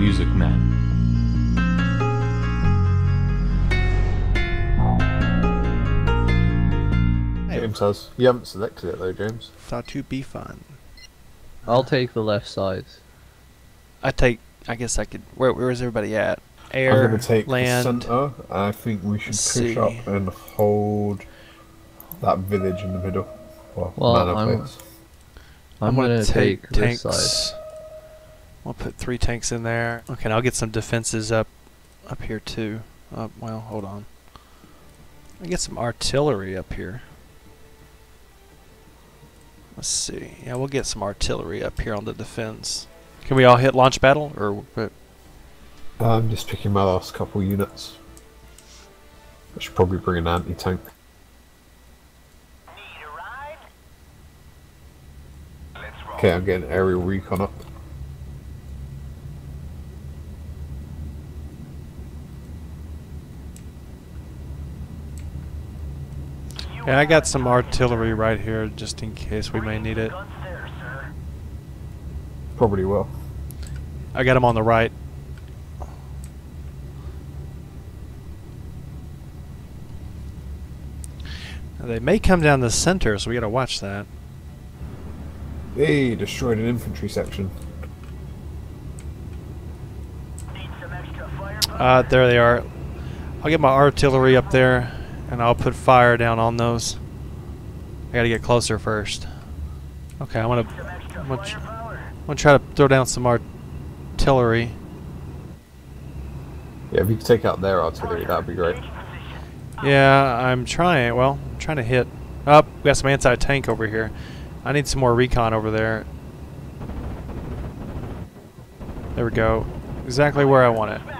Music Man. James has. You haven't selected it though, James. Thought to be fun. I'll take the left side. I take. I guess I could. Where Where is everybody at? Air, I'm going to take land. the centre. I think we should Let's push see. up and hold that village in the middle. Well, Well, manor I'm- I'm, gonna, take, tanks. This side. I'll put three tanks in there. Okay, and I'll get some defenses up, up here too. Uh, well, hold on. I get some artillery up here. Let's see. Yeah, we'll get some artillery up here on the defense. Can we all hit launch battle or? what? I'm just picking my last couple units. I should probably bring an anti-tank. Okay, I'm getting aerial recon up. Yeah, I got some artillery right here just in case we may need it. Probably will. I got them on the right. Now, They may come down the center, so we gotta watch that. They destroyed an infantry section. Uh, there they are. I'll get my artillery up there, and I'll put fire down on those. I gotta get closer first. Okay, I'm gonna, I'm gonna, tr- I'm gonna try to throw down some artillery. Yeah, if you could take out their artillery, that'd be great. Yeah, I'm trying. Well, I'm trying to hit. Up, we got some anti-tank over here. I need some more recon over there. There we go. Exactly where I want it.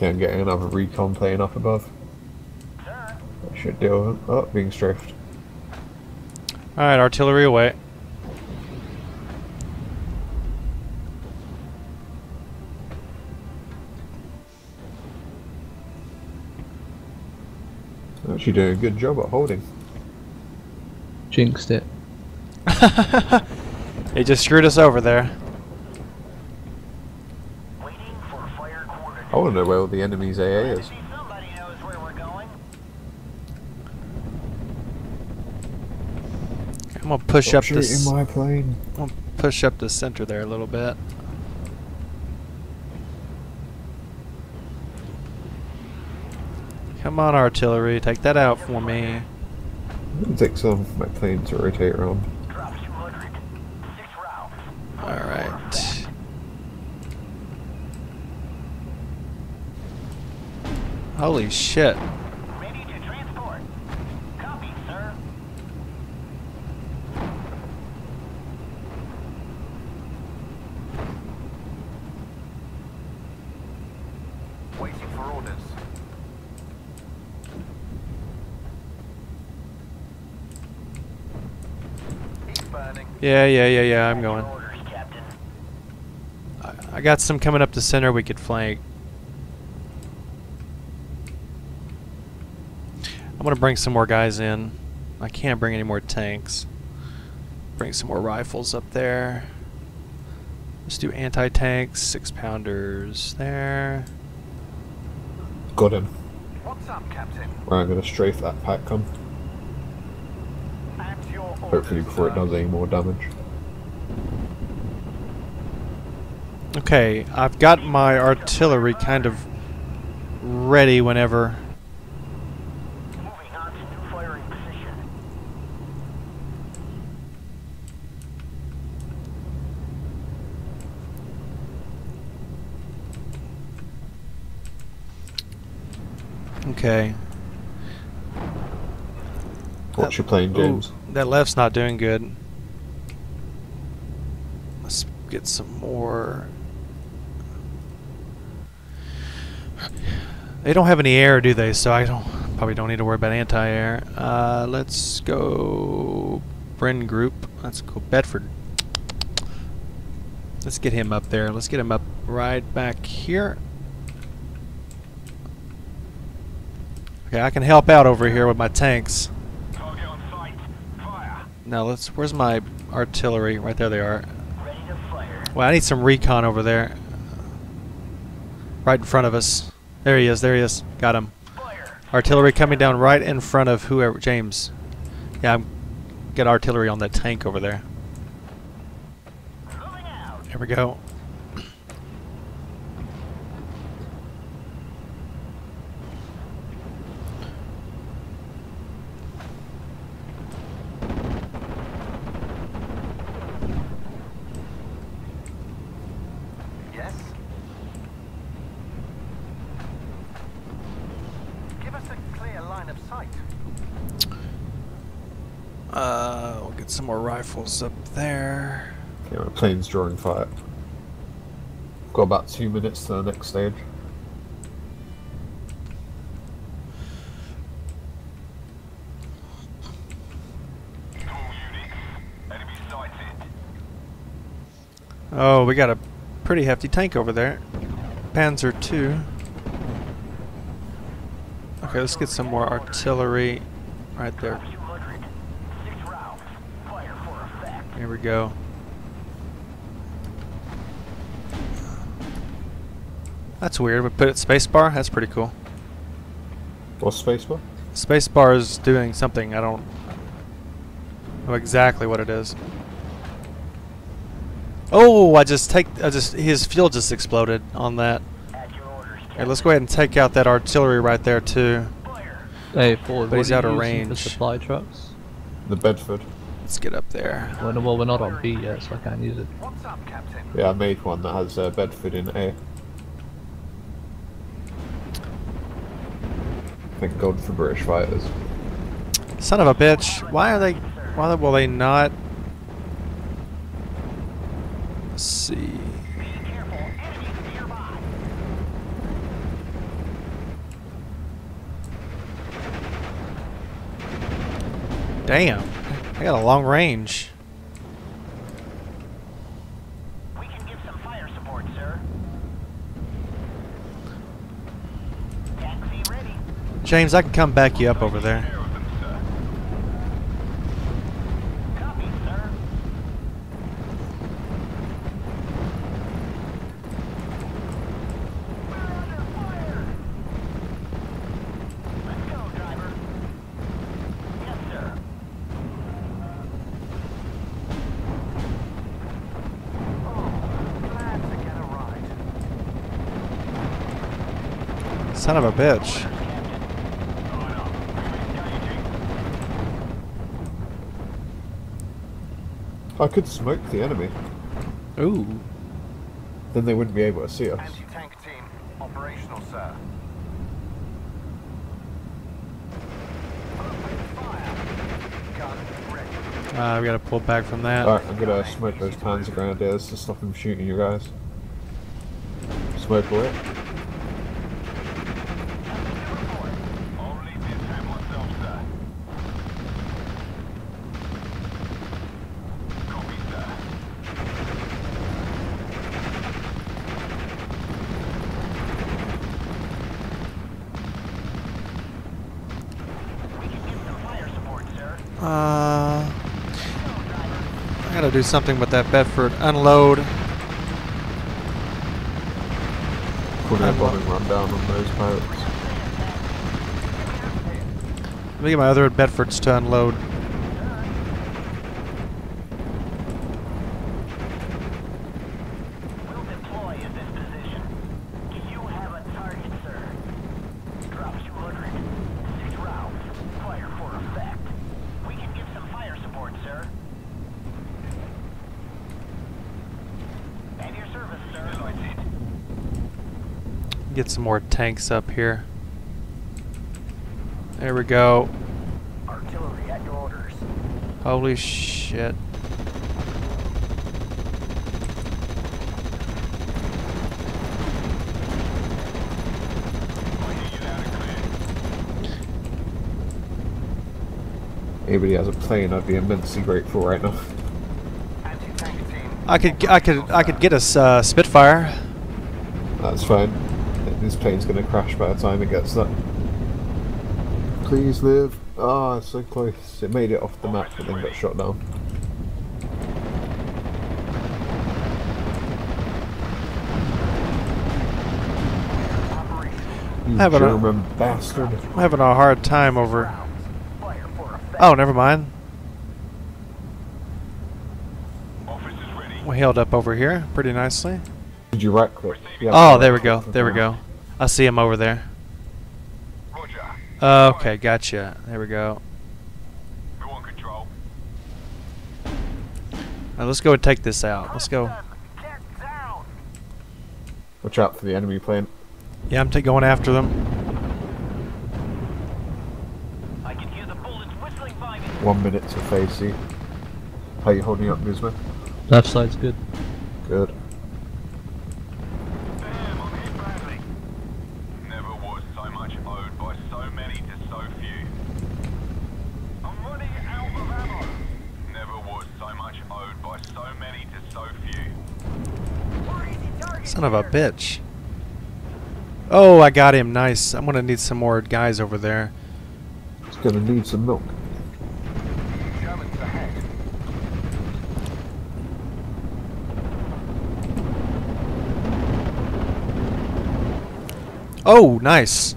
Can't get another recon plane up above. That should deal with it. Oh, being strafed. All right, artillery away. Actually doing a good job at holding. Jinxed it. It just screwed us over there. I want to know where all the enemy's AA is. I'm gonna push Stop up shooting this. my plane. I'm gonna push up the center there a little bit. Come on, artillery, take that out for me. It takes some of my plane to rotate around. All right. Holy shit. Waiting for orders. Yeah, yeah, yeah, yeah, I'm going. I- I got some coming up the center we could flank. I'm gonna bring some more guys in. I can't bring any more tanks. Bring some more rifles up there. Let's do anti-tanks, six pounders there. Got him. What's up, Captain? Right, I'm going to strafe that pack come. At your orders, Hopefully before it does any more damage. Okay, I've got my artillery kind of ready whenever. Moving on to new firing position. Okay. What's your plane, James? Ooh, that left's not doing good. Let's get some more. They don't have any air, do they? So I don't probably don't need to worry about anti-air. Uh, let's go Bren Group. Let's go Bedford. Let's get him up there. Let's get him up right back here. Okay, I can help out over here with my tanks. Target on sight. Fire. Now let's. Where's my artillery? Right there they are. Well, I need some recon over there. Right in front of us. There he is. There he is. Got him. Artillery coming down right in front of whoever. James. Yeah, I'm get artillery on that tank over there. There we go. Yes. Give us a clear line of sight. Uh, we'll get some more rifles up there. Okay, my plane's drawing fire. Got about two minutes to the next stage. Oh, we got a pretty hefty tank over there. Panzer II. Okay, let's get some more artillery right there. 200. Six rounds. Fire for effect. Here we go. That's weird. We put it spacebar. That's pretty cool. What's spacebar? Spacebar is doing something. I don't know exactly what it is. Oh, I just take. I just his fuel just exploded on that. At your orders. Here, let's go ahead and take out that artillery right there too. Fire. Hey, forward. But he's out of range. The supply trucks. The Bedford. Let's get up there. Well, no, well, we're not on B yet, so I can't use it. What's up, Captain? Yeah, I made one that has uh, Bedford in A. Thank God for British fighters. Son of a bitch! Why are they? Why will they not? Let's see. Be careful. Enemies nearby. Damn, I got a long range. We can give some fire support, sir. Taxi ready. James, I can come back you up over there. Copy, sir. We're under fire. Let's go, driver. Yes, sir. Oh, glad to get a ride. Son of a bitch. I could smoke the enemy. Ooh. Then they wouldn't be able to see us. Anti-tank team, operational, sir. Open fire. Gun ready. Uh, we gotta pull back from that. Alright, I'm gonna smoke those Panzer Grenadiers to stop them shooting you guys. Smoke away. I'll leave this time myself, sir. Copy, sir. We can give some fire support, sir. Uh, I gotta do something with that Bedford. Unload. Put a I'm bombing run down on those pirates. Let me get my other Bedfords to unload. We'll deploy in this position. Do you have a target, sir? Drop 200. Six rounds. Fire for effect. We can give some fire support, sir. At your service, sir. Get some more tanks up here. There we go. Artillery at your orders. Holy shit. Anybody has a plane, I'd be immensely grateful right now. I could, I could, I could get a uh, Spitfire. That's fine this plane's going to crash by the time it gets there. Please live. Ah, oh, so close. It made it off the map but then got shot down. You having German a, bastard. I'm having a hard time over... Oh, never mind. We held up over here pretty nicely. Did you right click? Yeah, oh, there we go. There we go. I see him over there. Roger. Okay, gotcha. There we go. Who on control? Now let's go and take this out. Let's go. Watch out for the enemy plane. Yeah, I'm ta- going after them. I can hear the bullets whistling by me. One minute to phase C. How you holding up, Guzman? Left side's good. Good. Son of a bitch. Oh, I got him. Nice. I'm gonna need some more guys over there. He's gonna need some milk. Oh, nice.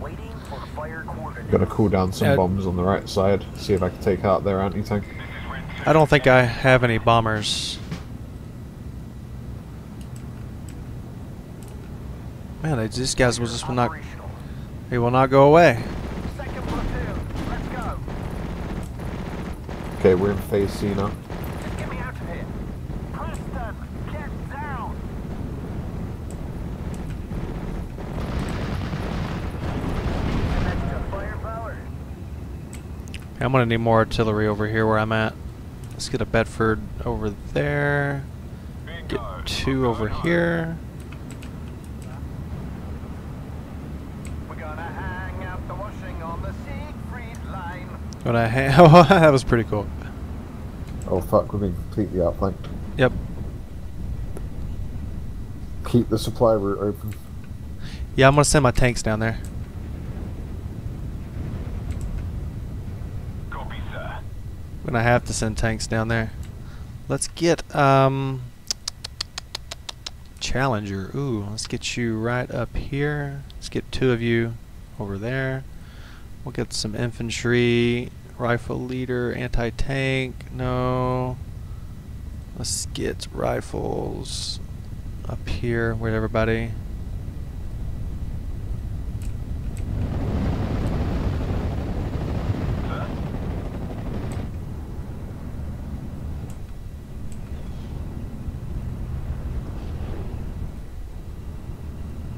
Waiting for fire coordinates. Gonna cool down some Yeah. bombs on the right side. See if I can take out their anti-tank. I don't think I have any bombers. Man, they, these guys will just will not. They will not go away. Second platoon. Let's go. Okay, we're in phase C now. Get me out of here. Preston, get down. Some extra firepower. I'm gonna need more artillery over here where I'm at. Let's get a Bedford over there. Get two over here. We're gonna hang out the washing on the Siegfried line. Gonna ha- oh, that was pretty cool. Oh fuck, we're being completely outflanked. Yep. Keep the supply route open. Yeah, I'm gonna send my tanks down there. Copy, sir. I'm gonna have to send tanks down there. Let's get um Challenger. Ooh, let's get you right up here. Let's get two of you over there. We'll get some infantry, rifle leader, anti-tank. No. Let's get rifles up here with everybody. Sir?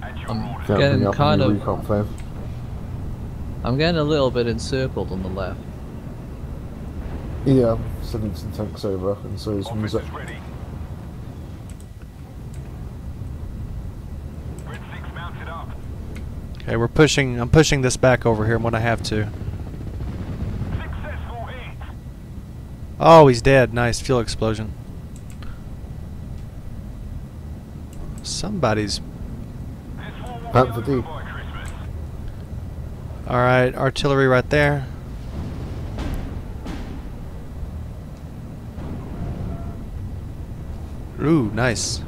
At your I'm orders. Can't Getting kind of- recon. I'm getting a little bit encircled on the left. Yeah, I'm sending some tanks over, and so is music. Officers ready. Grid 6. Okay, we're pushing. I'm pushing this back over here when I have to. Oh, he's dead. Nice fuel explosion. Somebody's. This war will Panther be D. over by Christmas. All right, artillery right there. Ooh, nice.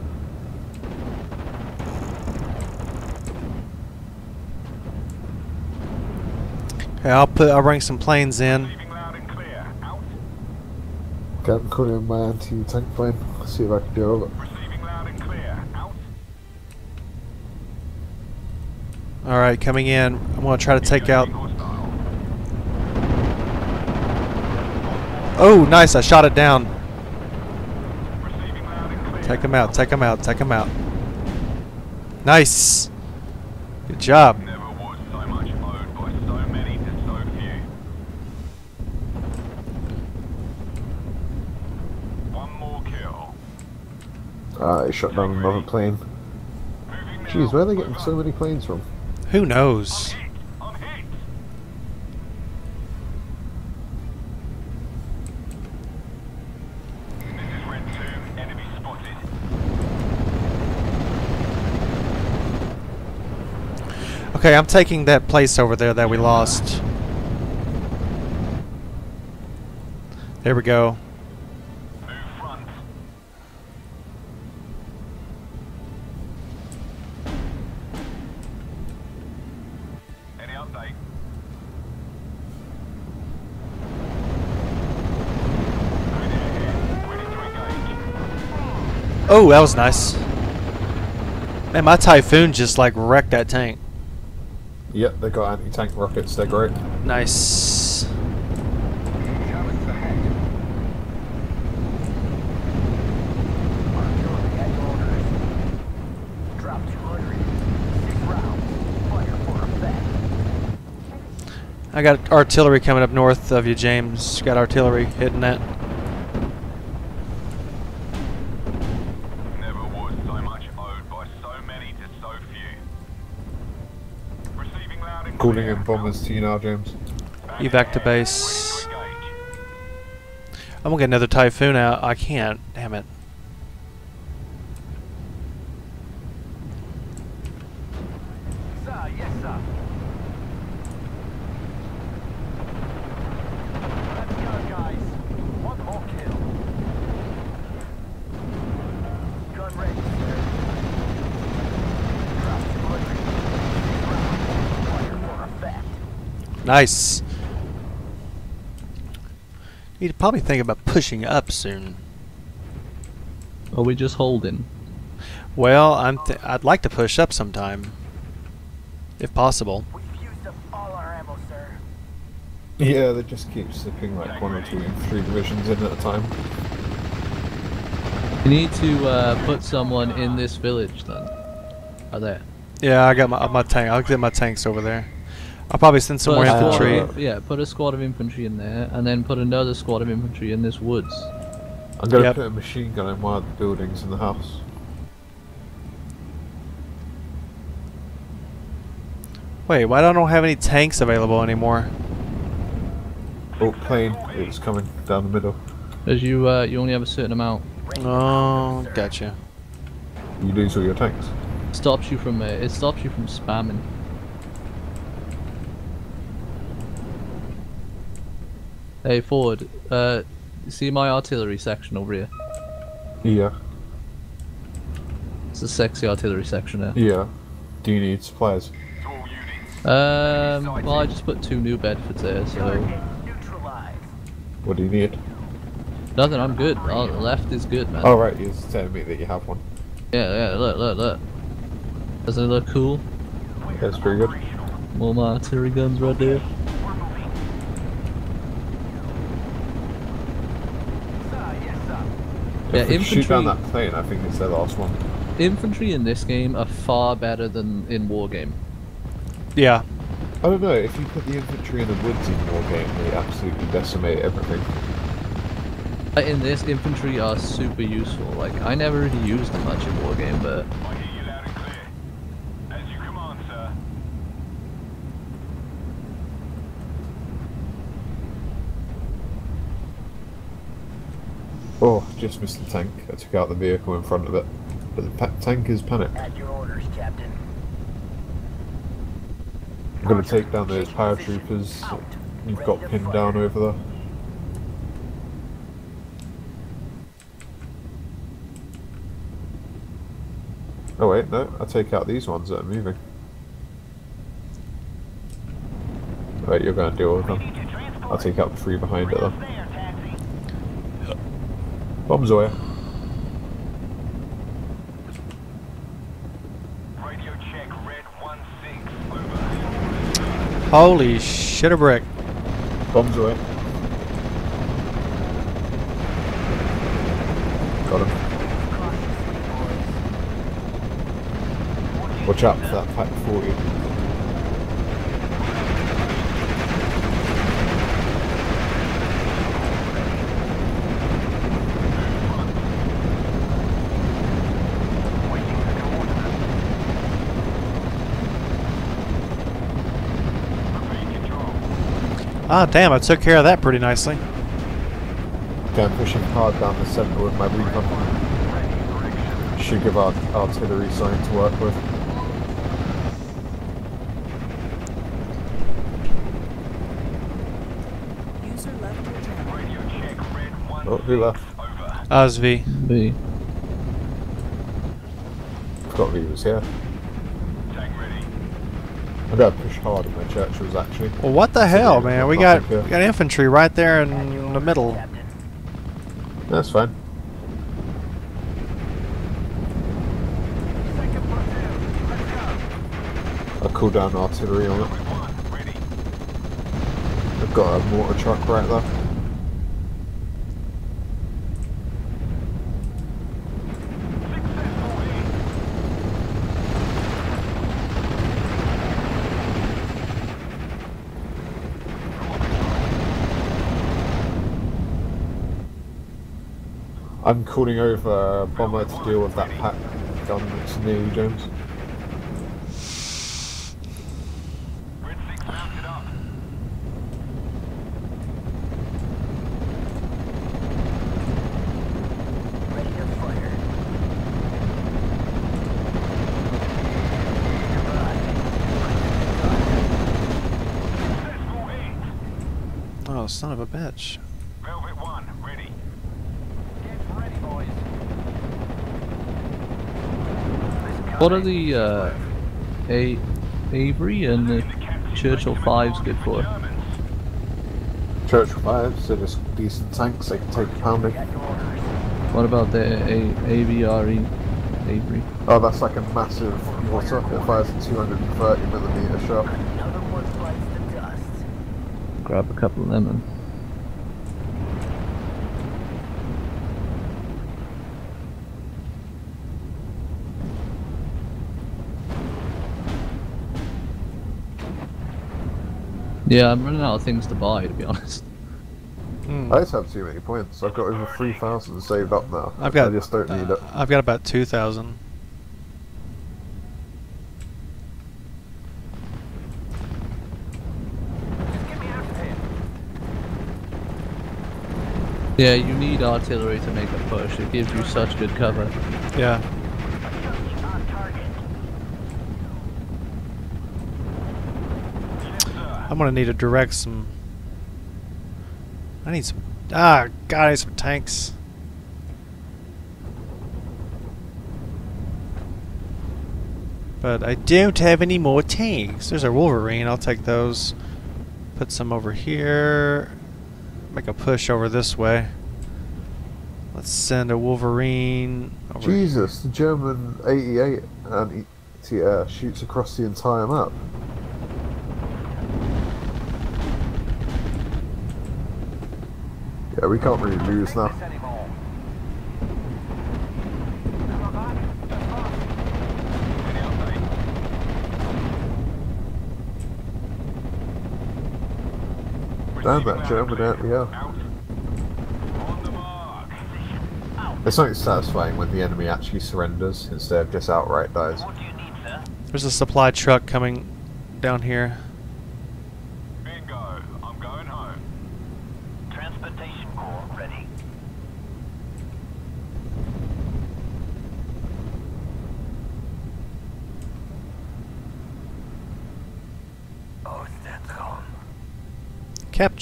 Okay, I'll put. I'll bring some planes in. Receiving loud and Okay, I'm calling in my anti-tank plane. See if I can with it. All right, coming in. I'm gonna try to take out. Oh, nice! I shot it down. Receiving loud and clear. Take him out. Take him out. Take him out. Nice. Good job. Never was so much owed by so many to so few. One more kill. Ah, they shot down another plane. Jeez, where are they getting so many planes from? Who knows? I'm hit. I'm hit. This is Red 2. Enemy spotted. Okay, I'm taking that place over there that we lost. There we go. Oh, that was nice. Man, my Typhoon just like wrecked that tank. Yep, they got anti-tank rockets. They're great. Nice. Coming for head. Artillery at your orders. Drop 200. Six rounds. Fire for effect. I got artillery coming up north of you, James. Got artillery hitting that. Calling clear. in bombers to you now, James. Evac to base. Ready to engage. I'm gonna get another Typhoon out. I can't. Damn it. Sir, yes, sir. Let's go, guys. One more kill. Gun ready, sir. Drop 200. Fire for effect. Nice. Need to probably think about pushing up soon. Are we just holding? Well, I'm. Th- I'd like to push up sometime, if possible. We've used up all our ammo, sir. Yeah, they just keep slipping like one or two three divisions in at a time. We need to uh, put someone in this village then. Are there? Yeah, I got my my tank. I'll get my tanks over there. I'll probably send some Put more infantry. of- yeah, put a squad of infantry in there, and then put another squad of infantry in this woods. I'm gonna Yep. put a machine gun in one of the buildings in the house. Wait, why don't I have any tanks available anymore? Oh, plane. It was coming down the middle. As you, uh, you only have a certain amount. Oh, gotcha. You lose all your tanks. Stops you from, uh, it stops you from spamming. Hey, Ford. Uh, see my artillery section over here? Yeah, It's a sexy artillery section there. yeah. Do you need supplies? All. Um, well, I just put two new Bedfords there, so. What do you need? nothing. I'm good. Oh, left is good, man. Oh right, you're telling me that you have one. Yeah, yeah. Look, look, look. Doesn't it look cool? That's pretty good. More my artillery guns right there. We're moving. Sir, yes, sir. Yeah, if we shoot down that plane, I think it's their last one. Infantry in this game are far better than in Wargame. Yeah, I don't know, if you put the infantry in the woods in Wargame, they absolutely decimate everything. In this, infantry are super useful. Like, I never really used them much in Wargame, but I hear you loud and clear. As you command, sir. Oh, just missed the tank. I took out the vehicle in front of it. But the tank is panicked. At your orders, Captain. I'm gonna take down those paratroopers that you've got pinned down over there. Oh wait, no, I'll take out these ones that are moving. Wait, you're gonna deal with them. I'll take out the three behind it though. There, taxi. Bomb Zoya. Radio check, red 1-6. Over. holy shit a brick. Bomb Zoya. Got him. Watch out for that Pak 40. Ah, damn! I took care of that pretty nicely. Okay, I'm pushing hard down the centre with my recon. Should give our artillery something to work with. User left your channel. Radio check, red 1 Oh, who left? Over. Osv. B. Forgot he was here. I got pushed hard at my church. Actually. Well, what the hell, man? We got we got infantry right there in the middle. That's fine. I cool down artillery on it. I've got a mortar truck right there. I'm calling over bomber to deal with that Pak gun that's near you, James. Oh, son of a bitch. Velvet one, ready. Get ready, boys. What are the uh, A Avery and the Churchill fives good for? Churchill 5s, they're just decent tanks, they can take a pounding. What about the A AVRE Avery? Oh, that's like a massive mortar. It fires a 230 millimeter shot. Another one bites the dust. Grab a couple of them. Yeah, I'm running out of things to buy, to be honest. Hmm. I just have too many points. I've got over 3,000 saved up now. I've got. I just don't need it. uh, I've got about two thousand. Just get me out of here. Yeah, you need artillery to make a push. It gives you such good cover. Yeah. On target. Yes, sir. I'm gonna need to direct some. I need some. Ah, God, I need some tanks. But I don't have any more tanks. There's a Wolverine. I'll take those. Put some over here. Make a push over this way. Let's send a Wolverine. Jesus, the German 88 anti-air shoots across the entire map. Yeah, we can't really lose now. Damn that German. Out. The. It's not satisfying when the enemy actually surrenders instead of just outright dies. There's a supply truck coming down here.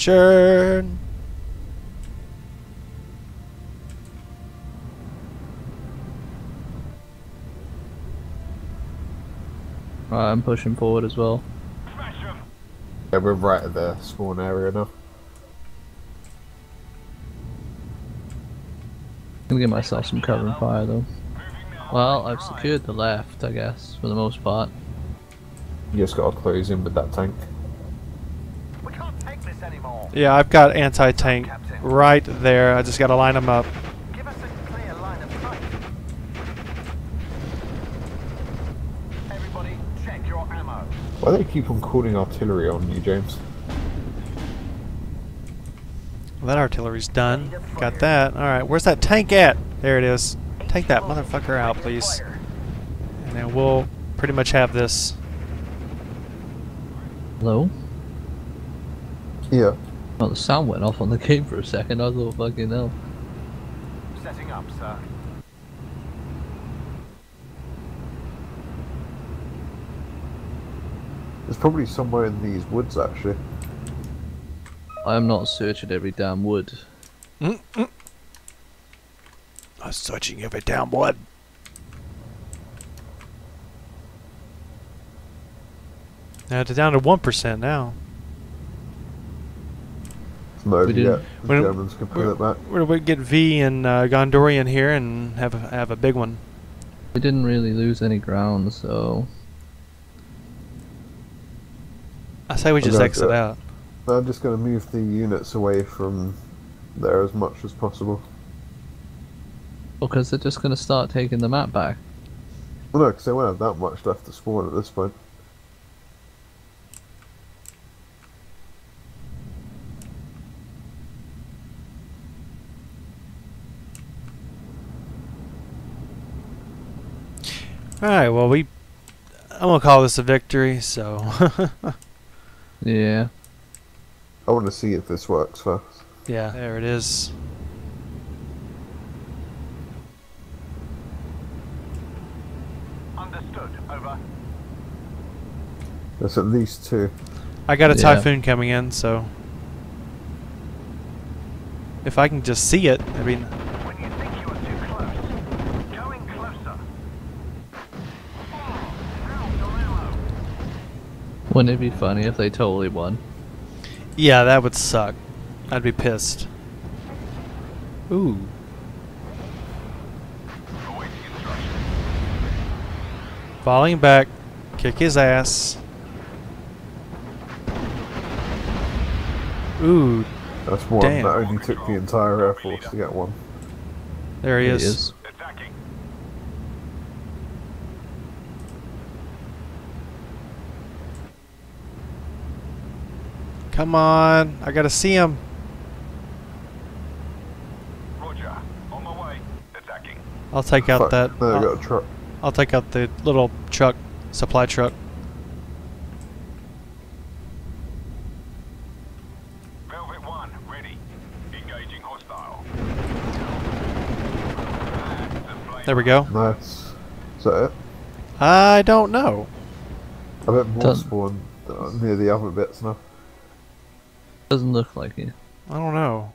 Captured. Alright, I'm pushing forward as well. Yeah, we're right at the spawn area now. Gonna get myself some cover and fire though. Well, I've secured the left, I guess, for the most part. You just gotta close in with that tank. We can't take this anymore. Yeah, I've got anti-tank right there. I just got to line them up. Give us a clear line of. Everybody, check your ammo. Why do they keep on calling artillery on you, James? Well, that artillery's done. Got that. All right, where's that tank at? There it is. Take that motherfucker out, please. And then we'll pretty much have this. Hello? Yeah. Oh, the sound went off on the game for a second. I thought, fucking hell. Setting up, sir. There's probably somewhere in these woods, actually. I am not searching every damn wood. I'm searching every damn wood. Now it's down to one percent now. It's not over didn't- yet. The when- Germans can pull it back. Where do we get V and uh, Gondorian here and have a, have a big one? We didn't really lose any ground, so I say we just Okay, exit yeah. out. I'm just going to move the units away from there as much as possible. Because they're just gonna start taking the map back. Well, no, because they won't have that much left to spawn at this point. Alright, well, we. I'm gonna call this a victory, so. Yeah. I want to see if this works first. yeah, there it is. Understood. Over. There's at least two. I got a Yeah. typhoon coming in, so. If I can just see it, I mean. When you think you are too close, going closer. Out your ammo. Wouldn't it be funny if they totally won? Yeah, that would suck. I'd be pissed. Ooh. Falling back. Kick his ass. Ooh, That's one Damn. that only took the entire Air Force to get one. there he It is. is. Attacking. Come on. I gotta see him. Roger. On my way. Attacking. I'll take out Fuck, that. There, I I'll, got a truck. I'll take out the little truck, supply truck. Velvet 1, ready. Engaging hostile. There we go. Nice. Is that it? I don't know. I bet more Done. spawn uh, near the other bits now. Doesn't look like it. I don't know.